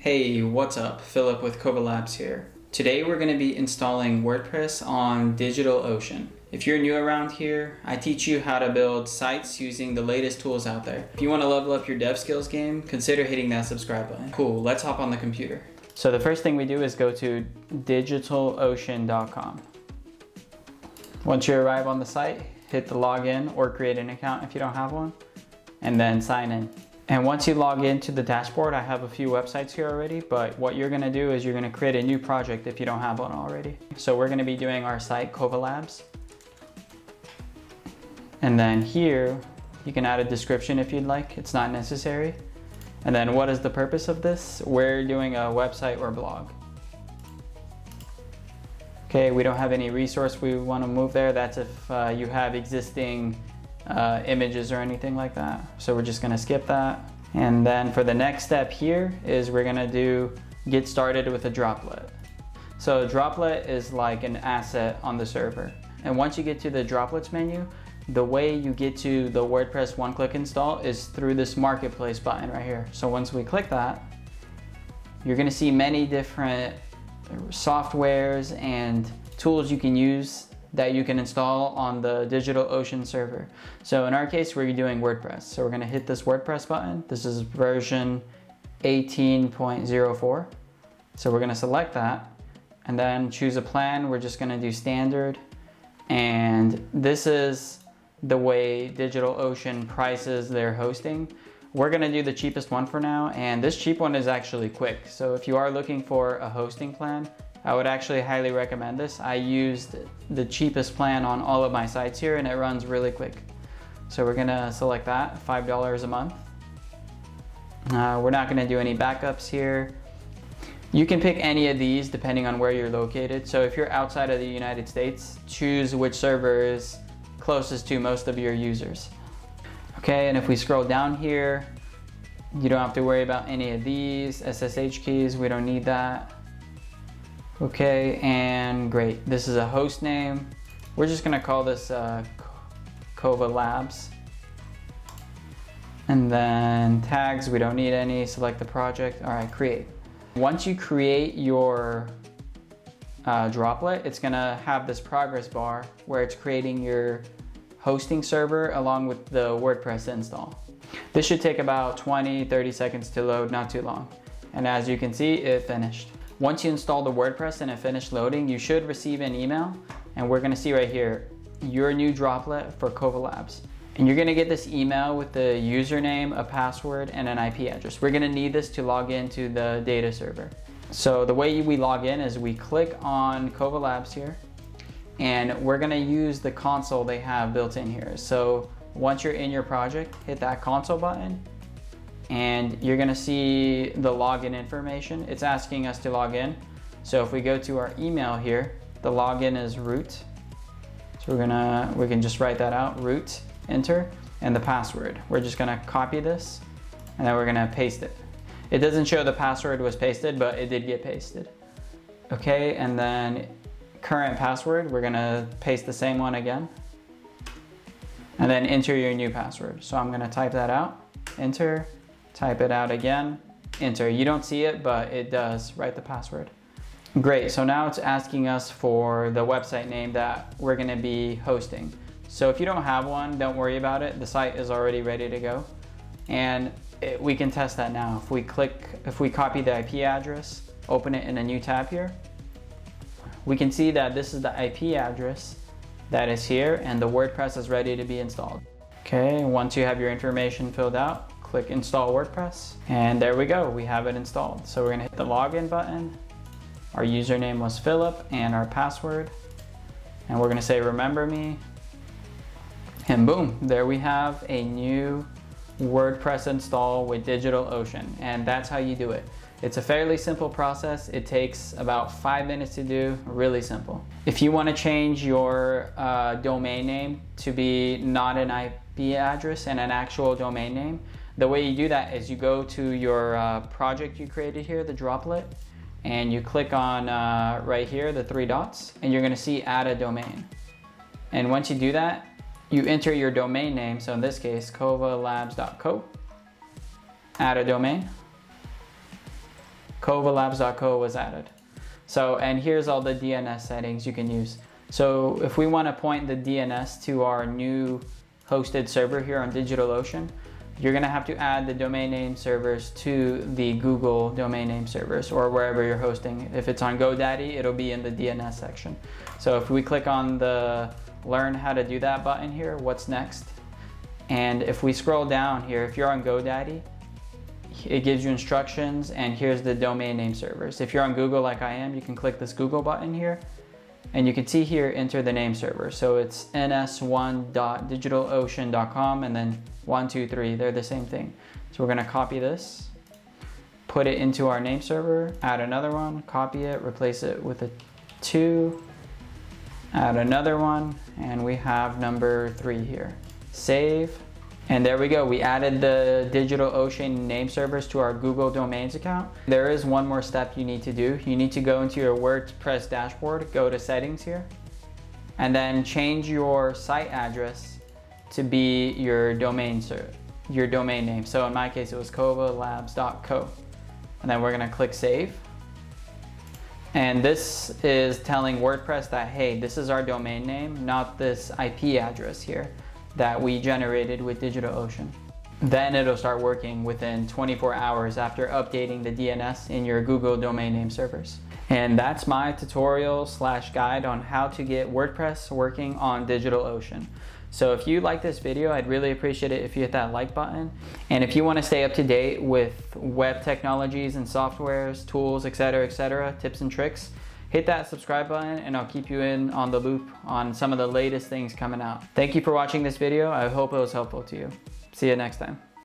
Hey, what's up? Phillip with Kova Labs here. Today we're going to be installing WordPress on DigitalOcean. If you're new around here, I teach you how to build sites using the latest tools out there. If you want to level up your dev skills game, consider hitting that subscribe button. Cool, let's hop on the computer. So the first thing we do is go to digitalocean.com. Once you arrive on the site, hit the login or create an account if you don't have one, and then sign in. And once you log into the dashboard, I have a few websites here already, but what you're gonna do is you're gonna create a new project if you don't have one already. So we're gonna be doing our site, Kova Labs. And then here, you can add a description if you'd like, it's not necessary. And then what is the purpose of this? We're doing a website or blog. Okay, we don't have any resource we want to move there. That's if uh, you have existing uh, images or anything like that. So we're just going to skip that. And then for the next step here is we're going to do get started with a droplet. So a droplet is like an asset on the server. And once you get to the droplets menu, the way you get to the WordPress one-click install is through this marketplace button right here. So once we click that, you're gonna see many different softwares and tools you can use that you can install on the DigitalOcean server. So in our case, we're doing WordPress. So we're gonna hit this WordPress button. This is version 18.04. So we're gonna select that and then choose a plan. We're just gonna do standard. And this is the way DigitalOcean prices their hosting. We're gonna do the cheapest one for now, and this cheap one is actually quick. So if you are looking for a hosting plan, I would actually highly recommend this. I used the cheapest plan on all of my sites here and it runs really quick. So we're gonna select that, $5 a month. Uh, we're not gonna do any backups here. You can pick any of these depending on where you're located. So if you're outside of the United States, choose which server is closest to most of your users. Okay, and if we scroll down here, you don't have to worry about any of these SSH keys. We don't need that. Okay, and great. This is a host name. We're just gonna call this uh, Kova Labs. And then tags, we don't need any. Select the project. All right, create. Once you create your uh, droplet, it's gonna have this progress bar where it's creating your hosting server along with the WordPress install. This should take about 20, 30 seconds to load, not too long. And as you can see, it finished. Once you install the WordPress and it finished loading, you should receive an email. And we're gonna see right here, your new droplet for Kova Labs. And you're gonna get this email with the username, a password, and an IP address. We're gonna need this to log into the data server. So the way we log in is we click on Kova Labs here, and we're gonna use the console they have built in here. So once you're in your project, hit that console button and you're gonna see the login information. It's asking us to log in. So if we go to our email here, the login is root. So we're gonna, we can just write that out, root, enter, and the password. We're just gonna copy this and then we're gonna paste it. It doesn't show the password was pasted, but it did get pasted. Okay, and then current password, we're gonna paste the same one again. And then enter your new password. So I'm gonna type that out, enter, type it out again, enter. You don't see it, but it does write the password. Great, so now it's asking us for the website name that we're gonna be hosting. So if you don't have one, don't worry about it. The site is already ready to go. And it, we can test that now. If we click, if we copy the IP address, open it in a new tab here, we can see that this is the IP address that is here and the WordPress is ready to be installed. Okay, once you have your information filled out, click install WordPress and there we go, we have it installed. So we're gonna hit the login button. Our username was Philip and our password. And we're gonna say remember me. And boom, there we have a new WordPress install with DigitalOcean. And that's how you do it. It's a fairly simple process. It takes about five minutes to do, really simple. If you want to change your uh, domain name to be not an IP address and an actual domain name, the way you do that is you go to your uh, project you created here, the droplet, and you click on uh, right here, the three dots, and you're gonna see add a domain. And once you do that, you enter your domain name, so in this case, kovalabs.co, add a domain, kovalabs.co was added. So, and here's all the DNS settings you can use. So if we want to point the DNS to our new hosted server here on DigitalOcean, you're to have to add the domain name servers to the Google domain name servers or wherever you're hosting. If it's on GoDaddy, it'll be in the DNS section. So if we click on the learn how to do that button here, what's next? And if we scroll down here, if you're on GoDaddy, it gives you instructions and here's the domain name servers. If you're on Google like I am, you can click this Google button here and you can see here, enter the name server. So it's ns1.digitalocean.com and then one, two, three, they're the same thing. So we're gonna copy this, put it into our name server, add another one, copy it, replace it with a two, add another one, and we have number three here. Save, and there we go, we added the DigitalOcean name servers to our Google Domains account. There is one more step you need to do. You need to go into your WordPress dashboard, go to settings here, and then change your site address to be your domain your domain name. So in my case, it was kovalabs.co. And then we're gonna click save. And this is telling WordPress that, hey, this is our domain name, not this IP address here that we generated with DigitalOcean. Then it'll start working within 24 hours after updating the DNS in your Google domain name servers. And that's my tutorial slash guide on how to get WordPress working on DigitalOcean. So if you like this video, I'd really appreciate it if you hit that like button. And if you want to stay up to date with web technologies and softwares, tools, etc., etc., tips and tricks, hit that subscribe button and I'll keep you in on the loop on some of the latest things coming out. Thank you for watching this video. I hope it was helpful to you. See you next time.